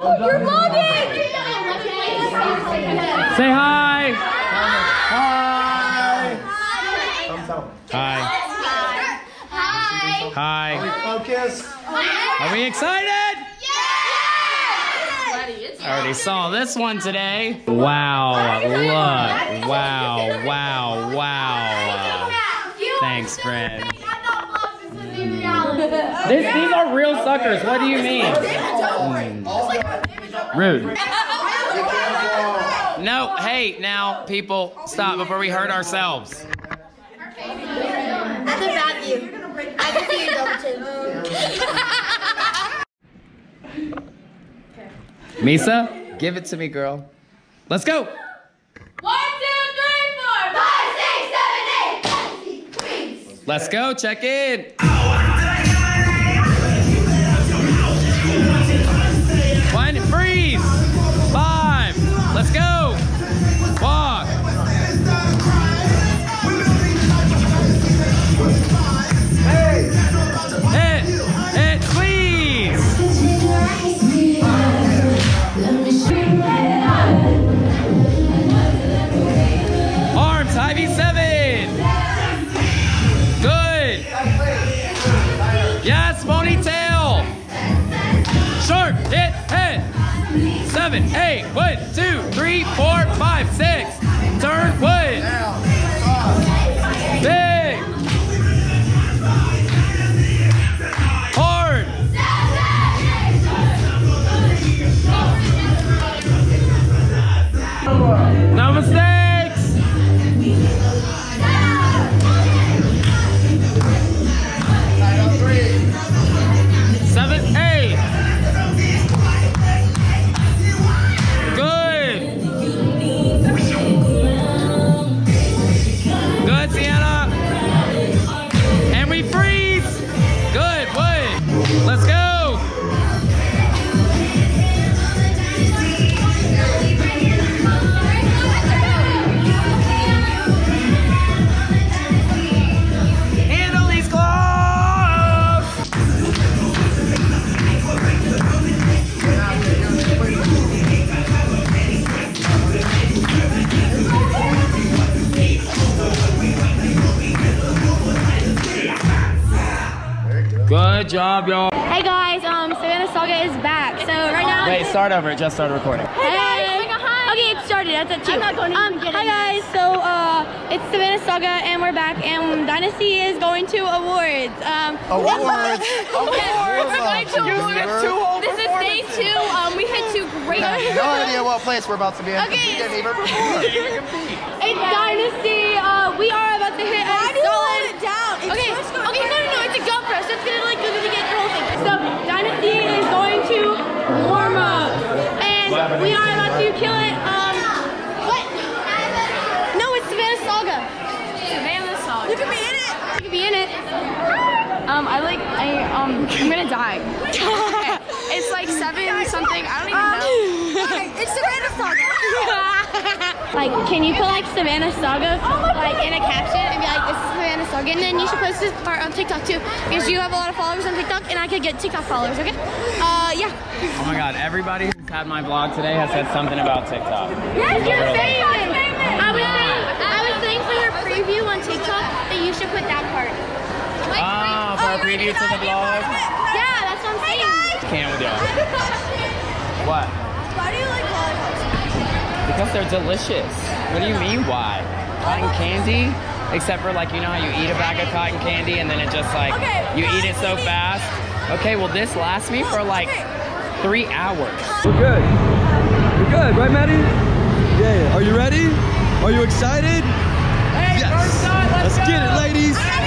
Oh, you're vlogging! Say hi. Hi. Hi. Hi. Hi. Focus. Are we excited? I already saw this one today. Wow, look. Wow, wow, wow. Thanks, friend. This, these are real suckers. What do you mean? Hmm. Rude. No, hey, now, people, stop before we hurt ourselves. That's a bad view. I can see your double chin. Misa, give it to me, girl. Let's go. One, two, three, four, five, six, seven, eight. Queens. Let's go. Check in. Seven, eight, one, two, three, four, five, six. Good job, y'all. Hey guys, um, Savannah Saga is back. So right now, Wait, start over. Just started recording. hey, okay, it started. That's it too. I'm not going to um, Hi guys, so uh, it's Savannah Saga and we're back, and Dynasty is going to awards. Um, Awards. we're going to awards. This is day two. Um, we hit two great. No idea what place we're about to be in. Okay. We didn't even prepare. It's Dynasty. Uh, we are about to hit a solid. it down? Okay, okay, no, no, no, it's a jump rope, so it's gonna like go to get the whole thing. So Dynasty is going to warm up, and we are about to kill it. Um, what? No, it's Savannah Saga. Savannah Saga. You can be in it. You could be in it. Um, I like, I um, I'm gonna die. okay. it's like seven something. I don't even know. It's Savannah Saga. Like, can you put like Savannah Saga like in a caption is Savannah Saga, and then you should post this part on TikTok too, because you have a lot of followers on TikTok, and I could get TikTok followers. Okay? Uh, yeah. Oh my god, everybody who's had my vlog today has said something about TikTok. Yes, you're famous. I was saying, I was saying for your preview on TikTok that you should put that part. Oh, for a preview to the vlog. Yeah, that's what I'm saying. Can't with y'all. What? Why do you like lollipops? Because they're delicious. What do you mean why? Cotton candy? Except for like, you know how you eat a bag of cotton candy and then it just like, Okay, you eat it so fast? Okay, well this lasts me for like three hours. We're good. We're good, right, Maddie? Yeah. Are you ready? Are you excited? Hey, Yes. first shot, let's, Let's get it, ladies.